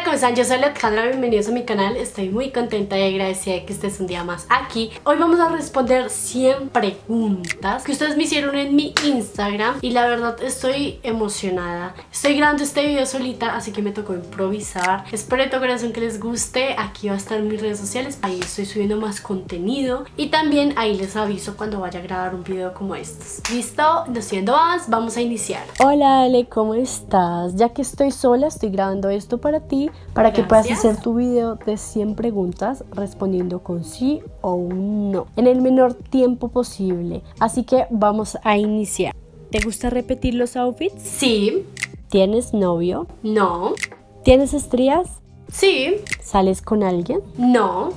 Hola, ¿cómo están? Yo soy Alejandra, bienvenidos a mi canal. Estoy muy contenta y agradecida de que estés un día más aquí. Hoy vamos a responder 100 preguntas que ustedes me hicieron en mi Instagram y la verdad estoy emocionada. Estoy grabando este video solita, así que me tocó improvisar. Espero de todo corazón que les guste. Aquí va a estar mis redes sociales, ahí estoy subiendo más contenido y también ahí les aviso cuando vaya a grabar un video como estos. ¿Listo? No siendo más, vamos a iniciar. Hola Ale, ¿cómo estás? Ya que estoy sola, estoy grabando esto para ti para que puedas hacer tu video de 100 preguntas respondiendo con sí o un no en el menor tiempo posible. Así que vamos a iniciar. ¿Te gusta repetir los outfits? Sí. ¿Tienes novio? No. ¿Tienes estrías? Sí. ¿Sales con alguien? No.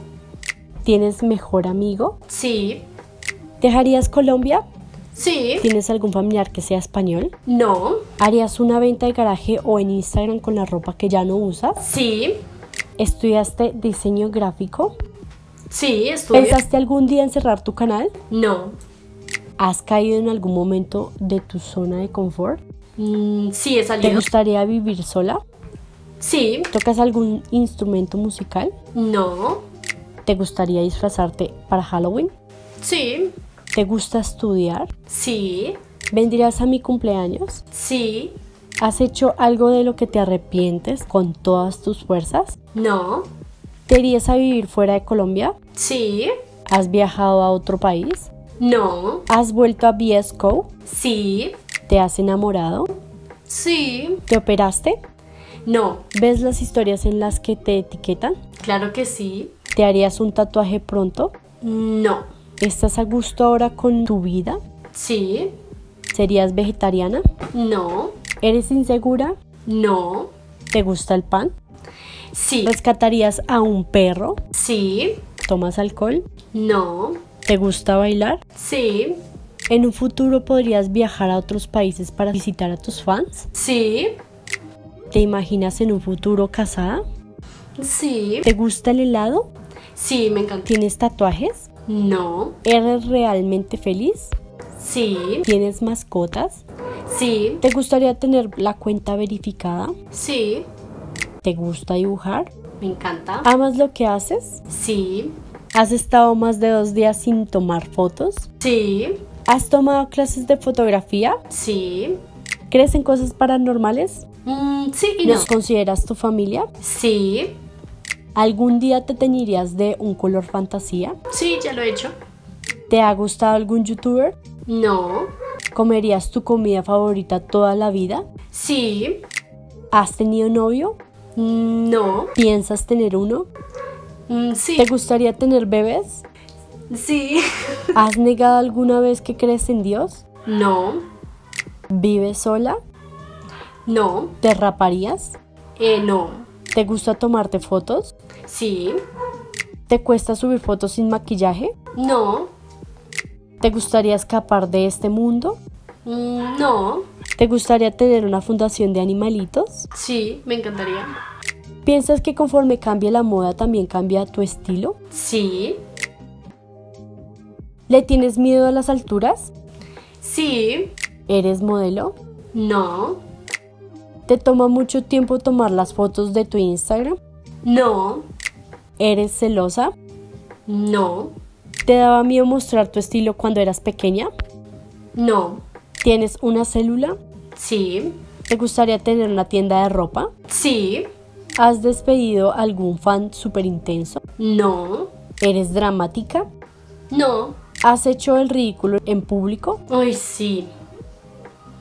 ¿Tienes mejor amigo? Sí. ¿Dejarías Colombia? Sí. ¿Tienes algún familiar que sea español? No. ¿Harías una venta de garaje o en Instagram con la ropa que ya no usas? Sí. ¿Estudiaste diseño gráfico? Sí, estudio. ¿Pensaste algún día en cerrar tu canal? No. ¿Has caído en algún momento de tu zona de confort? Mm, sí, he ¿Te salido. gustaría vivir sola? Sí. ¿Tocas algún instrumento musical? No. ¿Te gustaría disfrazarte para Halloween? Sí. ¿Te gusta estudiar? Sí. ¿Vendrías a mi cumpleaños? Sí. ¿Has hecho algo de lo que te arrepientes con todas tus fuerzas? No. ¿Te irías a vivir fuera de Colombia? Sí. ¿Has viajado a otro país? No. ¿Has vuelto a BSCO? Sí. ¿Te has enamorado? Sí. ¿Te operaste? No. ¿Ves las historias en las que te etiquetan? Claro que sí. ¿Te harías un tatuaje pronto? No. ¿Estás a gusto ahora con tu vida? Sí. ¿Serías vegetariana? No. ¿Eres insegura? No. ¿Te gusta el pan? Sí. ¿Rescatarías a un perro? Sí. ¿Tomas alcohol? No. ¿Te gusta bailar? Sí. ¿En un futuro podrías viajar a otros países para visitar a tus fans? Sí. ¿Te imaginas en un futuro casada? Sí. ¿Te gusta el helado? Sí, me encanta. ¿Tienes tatuajes? No. ¿Eres realmente feliz? Sí. ¿Tienes mascotas? Sí. ¿Te gustaría tener la cuenta verificada? Sí. ¿Te gusta dibujar? Me encanta. ¿Amas lo que haces? Sí. ¿Has estado más de dos días sin tomar fotos? Sí. ¿Has tomado clases de fotografía? Sí. ¿Crees en cosas paranormales? Mm, sí y no. ¿Los consideras tu familia? Sí. ¿Algún día te teñirías de un color fantasía? Sí, ya lo he hecho. ¿Te ha gustado algún youtuber? No. ¿Comerías tu comida favorita toda la vida? Sí. ¿Has tenido novio? No. ¿Piensas tener uno? Mm, sí. ¿Te gustaría tener bebés? Sí. ¿Has negado alguna vez que crees en Dios? No. ¿Vives sola? No. ¿Te raparías? Eh, no. ¿Te gusta tomarte fotos? Sí. ¿Te cuesta subir fotos sin maquillaje? No. ¿Te gustaría escapar de este mundo? Mm, no. ¿Te gustaría tener una fundación de animalitos? Sí, me encantaría. ¿Piensas que conforme cambie la moda también cambia tu estilo? Sí. ¿Le tienes miedo a las alturas? Sí. ¿Eres modelo? No. ¿Te toma mucho tiempo tomar las fotos de tu Instagram? No. ¿Eres celosa? No. ¿Te daba miedo mostrar tu estilo cuando eras pequeña? No. ¿Tienes una célula? Sí. ¿Te gustaría tener una tienda de ropa? Sí. ¿Has despedido a algún fan súper intenso? No. ¿Eres dramática? No. ¿Has hecho el ridículo en público? Ay, sí.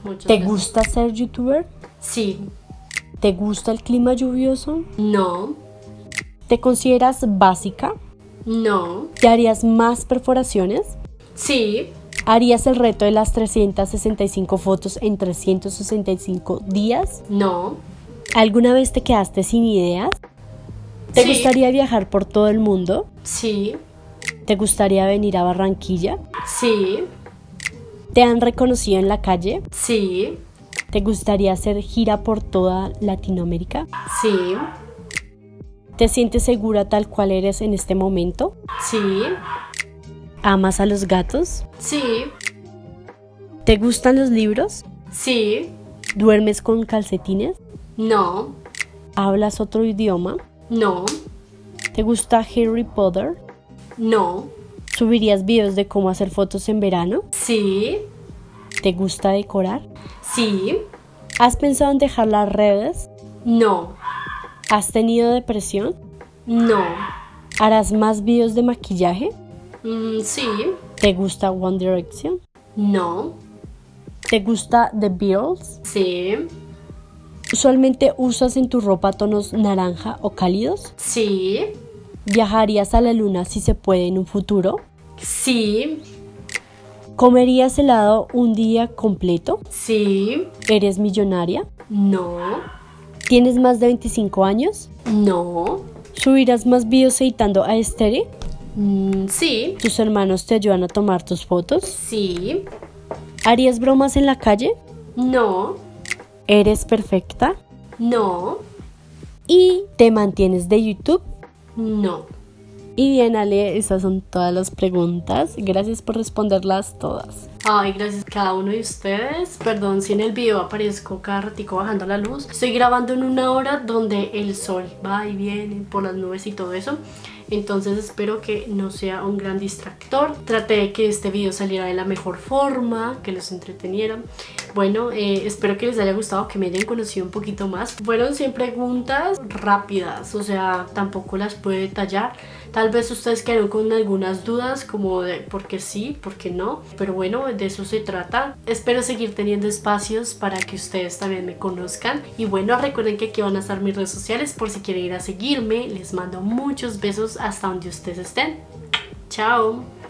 Muchas ¿Te veces. gusta ser youtuber? Sí. ¿Te gusta el clima lluvioso? No. ¿Te consideras básica? No. ¿Te harías más perforaciones? Sí. ¿Harías el reto de las 365 fotos en 365 días? No. ¿Alguna vez te quedaste sin ideas? ¿Te Sí. gustaría viajar por todo el mundo? Sí. ¿Te gustaría venir a Barranquilla? Sí. ¿Te han reconocido en la calle? Sí. ¿Te gustaría hacer gira por toda Latinoamérica? Sí. ¿Te sientes segura tal cual eres en este momento? Sí. ¿Amas a los gatos? Sí. ¿Te gustan los libros? Sí. ¿Duermes con calcetines? No. ¿Hablas otro idioma? No. ¿Te gusta Harry Potter? No. ¿Subirías videos de cómo hacer fotos en verano? Sí. ¿Te gusta decorar? Sí. ¿Has pensado en dejar las redes? No. ¿Has tenido depresión? No. ¿Harás más videos de maquillaje? Mm, sí. ¿Te gusta One Direction? No. ¿Te gusta The Beatles? Sí. ¿Usualmente usas en tu ropa tonos naranja o cálidos? Sí. ¿Viajarías a la luna si se puede en un futuro? Sí. ¿Comerías helado un día completo? Sí. ¿Eres millonaria? No. ¿Tienes más de 25 años? No. ¿Subirás más videos editando a Estere? Mm, sí. ¿Tus hermanos te ayudan a tomar tus fotos? Sí. ¿Harías bromas en la calle? No. ¿Eres perfecta? No. ¿Y te mantienes de YouTube? No. Y bien, Ale, esas son todas las preguntas. Gracias por responderlas todas. Ay, gracias a cada uno de ustedes. Perdón si en el video aparezco cada ratico bajando la luz. Estoy grabando en una hora donde el sol va y viene por las nubes y todo eso. Entonces espero que no sea un gran distractor. Traté de que este video saliera de la mejor forma, que los entreteniera. Bueno, eh, espero que les haya gustado, que me hayan conocido un poquito más. Fueron 100 preguntas rápidas, o sea, tampoco las puedo detallar. Tal vez ustedes quedaron con algunas dudas como de por qué sí, por qué no. Pero bueno, de eso se trata. Espero seguir teniendo espacios para que ustedes también me conozcan. Y bueno, recuerden que aquí van a estar mis redes sociales por si quieren ir a seguirme. Les mando muchos besos hasta donde ustedes estén. Chao.